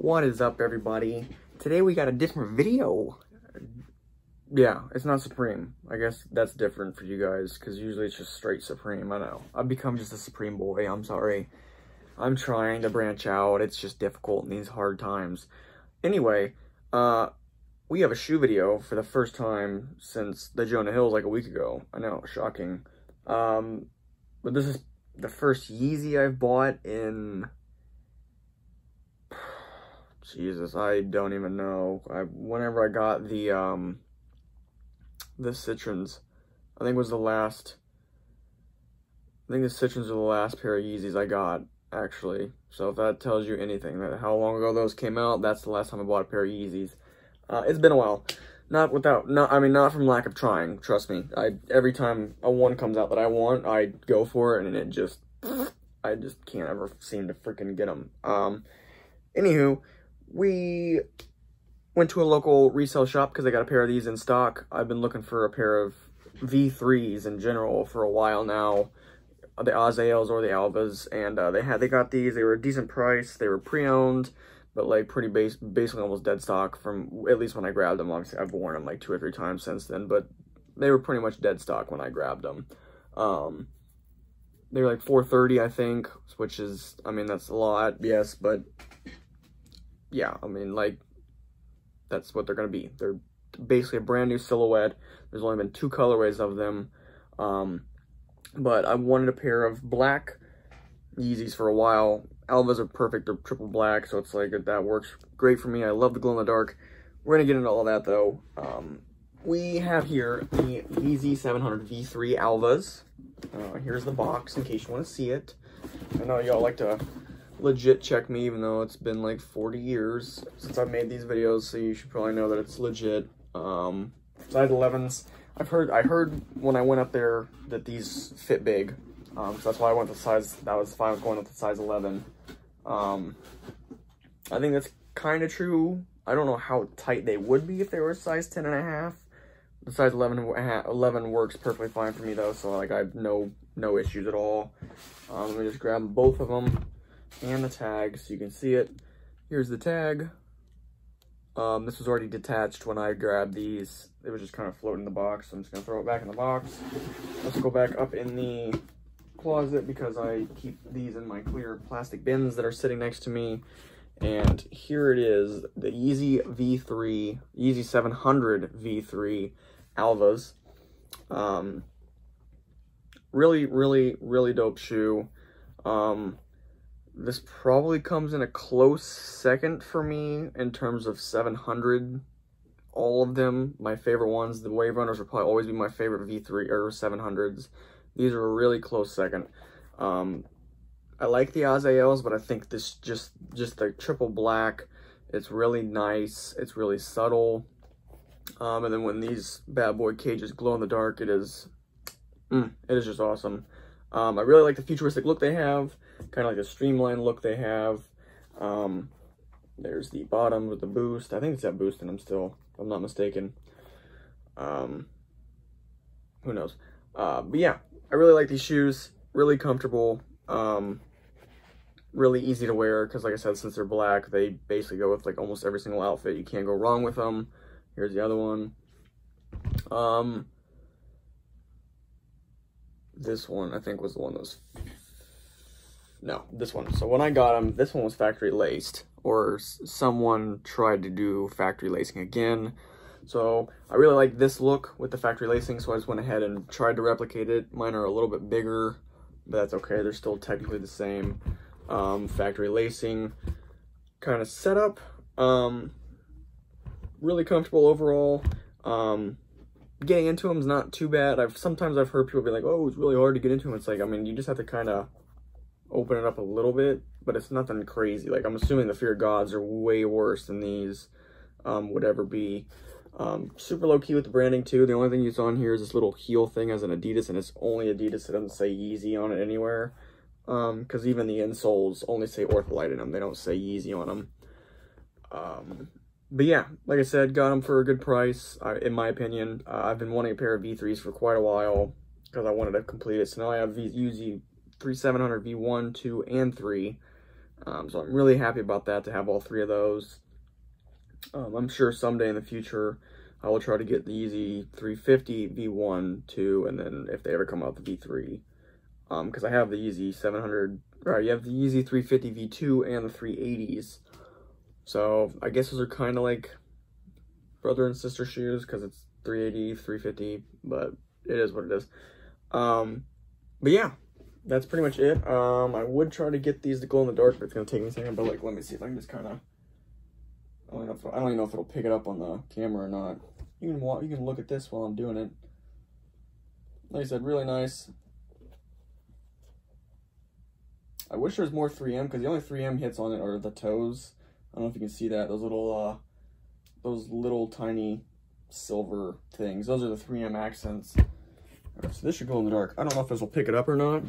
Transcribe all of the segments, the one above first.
What is up, everybody? Today we got a different video. Yeah, it's not Supreme. I guess that's different for you guys, because usually it's just straight Supreme. I know. I've become just a Supreme boy. I'm sorry. I'm trying to branch out. It's just difficult in these hard times. Anyway, uh, we have a shoe video for the first time since the Jonah Hills like a week ago. I know, shocking. Um, but this is the first Yeezy I've bought in Jesus, I don't even know. I whenever I got the um the Citrons, I think was the last I think the Citrons were the last pair of Yeezys I got, actually. So if that tells you anything, that how long ago those came out, that's the last time I bought a pair of Yeezys. Uh, it's been a while. Not without, not, I mean, not from lack of trying, trust me. I, every time a one comes out that I want, I go for it, and it just, I just can't ever seem to freaking get them. Um, anywho, we went to a local resale shop because I got a pair of these in stock. I've been looking for a pair of V3s in general for a while now. The Azaels or the Alvahs, and uh, they had they got these. They were a decent price. They were pre-owned, but like pretty base, basically almost dead stock from at least when I grabbed them. Obviously, I've worn them like two or three times since then, but they were pretty much dead stock when I grabbed them. Um, they were like 430, I think, which is, I mean, that's a lot, yes, but yeah, I mean, like, that's what they're going to be. They're basically a brand new silhouette. There's only been two colorways of them. Um, but I wanted a pair of black Yeezys for a while. Alvahs are perfect. They're triple black, so it's like that works great for me. I love the glow in the dark. We're going to get into all that, though. Um, we have here the Yeezy 700 V3 Alvahs. Uh, here's the box in case you want to see it. I know y'all like to legit check me, even though it's been like 40 years since I've made these videos, so you should probably know that it's legit. Um, size 11s. I've heard, I heard when I went up there that these fit big, um, so that's why I went with size, that was fine with going with the size 11. Um, I think that's kind of true. I don't know how tight they would be if they were size 10 and a half. The size 11, 11 works perfectly fine for me though, so like I have no, no issues at all. Um, let me just grab both of them and the tag so you can see it. Here's the tag. Um, this was already detached when I grabbed these. It was just kind of floating in the box. So I'm just to throw it back in the box. Let's go back up in the closet because I keep these in my clear plastic bins that are sitting next to me. And here it is, the Yeezy V3, Yeezy 700 V3 Alvahs. Um, really, really, really dope shoe. Um, this probably comes in a close second for me in terms of 700. All of them, my favorite ones. The Wave Runners will probably always be my favorite V3 or 700s. These are a really close second. Um, I like the Azaels, but I think this just just the triple black. It's really nice. It's really subtle. Um, and then when these bad boy cages glow in the dark, it is, mm, it is just awesome. Um, I really like the futuristic look they have kind of like a streamlined look they have. Um, there's the bottom with the boost. I think it's that boost and I'm still, I'm not mistaken. Um, who knows? Uh, but yeah, I really like these shoes. Really comfortable. Um, really easy to wear because like I said, since they're black, they basically go with like almost every single outfit. You can't go wrong with them. Here's the other one. Um, this one, I think, was the one that was no, this one. So when I got them, this one was factory laced, or someone tried to do factory lacing again. So I really like this look with the factory lacing, so I just went ahead and tried to replicate it. Mine are a little bit bigger, but that's okay. They're still technically the same. Um, factory lacing kind of setup. Um, really comfortable overall. Um, getting into them is not too bad. I've sometimes I've heard people be like, "Oh, it's really hard to get into them." It's like, I mean, you just have to kind of open it up a little bit, but it's nothing crazy. Like, I'm assuming the Fear Gods are way worse than these um, would ever be. Um, super low key with the branding too. The only thing you saw on here is this little heel thing as an Adidas, and it's only Adidas. It doesn't say Yeezy on it anywhere. Because um, even the insoles only say Ortholite in them. They don't say Yeezy on them. Um, but yeah, like I said, got them for a good price, uh, in my opinion. Uh, I've been wanting a pair of V3s for quite a while because I wanted to complete it. So now I have these Yeezy 3700 V1, 2, and 3. Um, so I'm really happy about that to have all three of those. Um, I'm sure someday in the future, I will try to get the Yeezy 350 V1, 2, and then if they ever come out, the V3. Because um, I have the Yeezy 700, right, you have the Yeezy 350 V2 and the 380s. So I guess those are kind of like brother and sister shoes because it's 380, 350, but it is what it is. Um, but yeah, that's pretty much it. Um, I would try to get these to glow in the dark, but it's gonna take me a second. But like, let me see if I can just kind of. I don't know if I don't even know if it'll pick it up on the camera or not. You can walk, you can look at this while I'm doing it. Like I said, really nice. I wish there was more 3M because the only 3M hits on it are the toes. I don't know if you can see that. Those little, uh, those little tiny silver things. Those are the 3M accents. Right, so this should glow in the dark. I don't know if this will pick it up or not.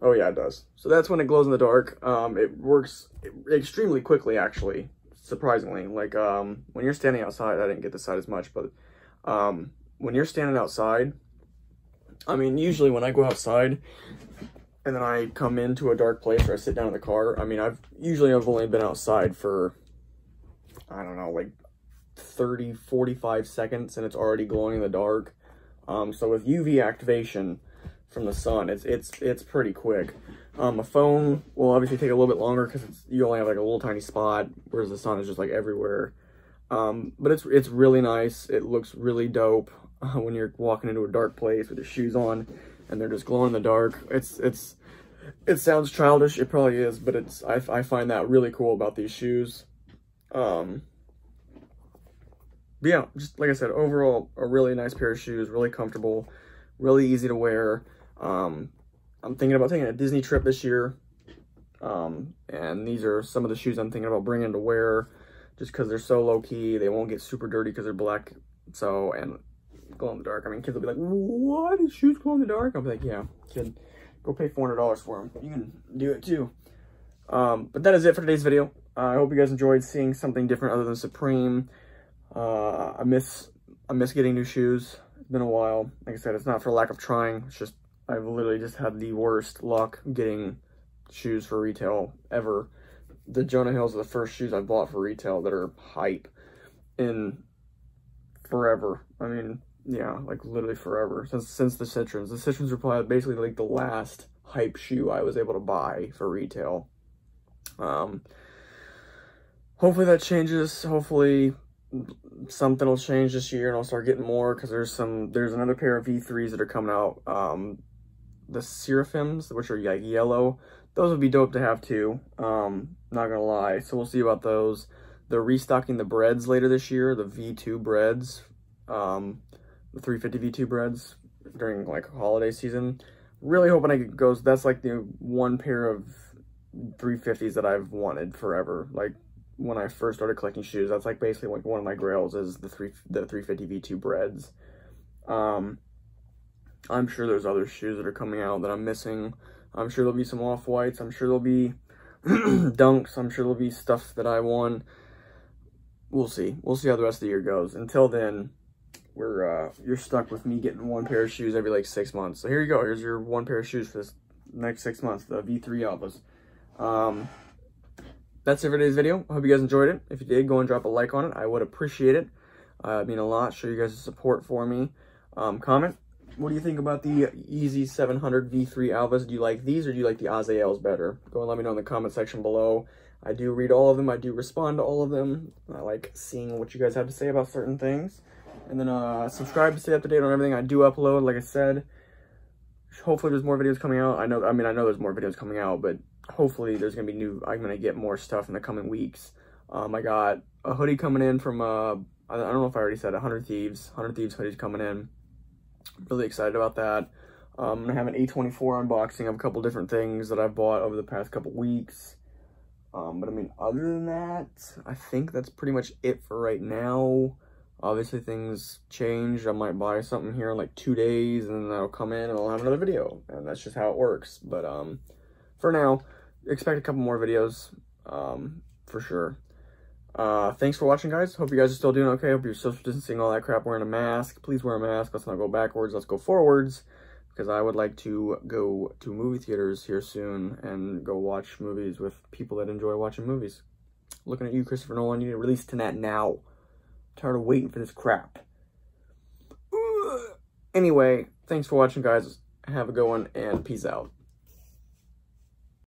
Oh yeah, it does. So that's when it glows in the dark. Um, it works extremely quickly, actually, surprisingly. Like um, when you're standing outside, I didn't get this side as much, but um, when you're standing outside, I mean, usually when I go outside and then I come into a dark place or I sit down in the car, I mean, I've usually I've only been outside for, I don't know, like 30, 45 seconds and it's already glowing in the dark. Um, so with UV activation from the sun, it's it's it's pretty quick. Um, a phone will obviously take a little bit longer because you only have like a little tiny spot, whereas the sun is just like everywhere. Um, but it's it's really nice. It looks really dope uh, when you're walking into a dark place with your shoes on and they're just glowing in the dark. It's it's it sounds childish. It probably is, but it's I I find that really cool about these shoes. Um, but yeah, just like I said, overall, a really nice pair of shoes, really comfortable, really easy to wear. Um, I'm thinking about taking a Disney trip this year. Um, and these are some of the shoes I'm thinking about bringing to wear just because they're so low key. They won't get super dirty because they're black. So, and glow in the dark. I mean, kids will be like, what? His shoes glow in the dark? I'll be like, yeah, kid, go pay $400 for them. You can do it too. Um, but that is it for today's video. Uh, I hope you guys enjoyed seeing something different other than Supreme. Uh, I miss I miss getting new shoes. It's been a while. Like I said, it's not for lack of trying. It's just I've literally just had the worst luck getting shoes for retail ever. The Jonah Hills are the first shoes I bought for retail that are hype in forever. I mean, yeah, like literally forever since since the Citrons. The Citrons were probably basically like the last hype shoe I was able to buy for retail. Um, hopefully that changes. Hopefully something will change this year and I'll start getting more because there's some there's another pair of V3s that are coming out. Um, the Seraphims, which are like yellow, those would be dope to have too. Um, not gonna lie. So we'll see about those. They're restocking the breads later this year, the V2 breads, um, the 350 V2 breads during like holiday season. Really hoping it goes. That's like the one pair of 350s that I've wanted forever. Like when I first started collecting shoes. That's like basically like one of my grails is the three the 350 V2 breads. Um, I'm sure there's other shoes that are coming out that I'm missing. I'm sure there'll be some off-whites. I'm sure there'll be dunks. I'm sure there'll be stuff that I won. We'll see. We'll see how the rest of the year goes. Until then, we're uh, you're stuck with me getting one pair of shoes every like six months. So here you go. Here's your one pair of shoes for this next six months, the V3 Alvahs. Um, that's it for today's video. I hope you guys enjoyed it. If you did, go and drop a like on it. I would appreciate it. Uh, mean a lot. Show you guys the support for me. Um, comment. What do you think about the Yeezy 700 V3 Alvahs? Do you like these or do you like the Azaels better? Go and let me know in the comment section below. I do read all of them. I do respond to all of them. I like seeing what you guys have to say about certain things. And then uh, subscribe to stay up to date on everything I do upload. Like I said, hopefully there's more videos coming out. I know, I mean, I know there's more videos coming out, but hopefully there's going to be new, I'm going to get more stuff in the coming weeks. Um, I got a hoodie coming in from, uh, I don't know if I already said 100 Thieves. 100 Thieves hoodies coming in. Really excited about that. Um, I'm to have an A24 unboxing of a couple different things that I've bought over the past couple weeks. Um, but I mean, other than that, I think that's pretty much it for right now. Obviously, things change. I might buy something here in like two days, and then that'll come in, and I'll have another video. And that's just how it works. But um, for now, expect a couple more videos um, for sure. Uh, thanks for watching, guys. Hope you guys are still doing okay. Hope you're social distancing, all that crap, wearing a mask. Please wear a mask. Let's not go backwards. Let's go forwards. because I would like to go to movie theaters here soon and go watch movies with people that enjoy watching movies. Looking at you, Christopher Nolan, you need to release Tenet now. I'm tired of waiting for this crap. Anyway, thanks for watching, guys. Have a good one, and peace out.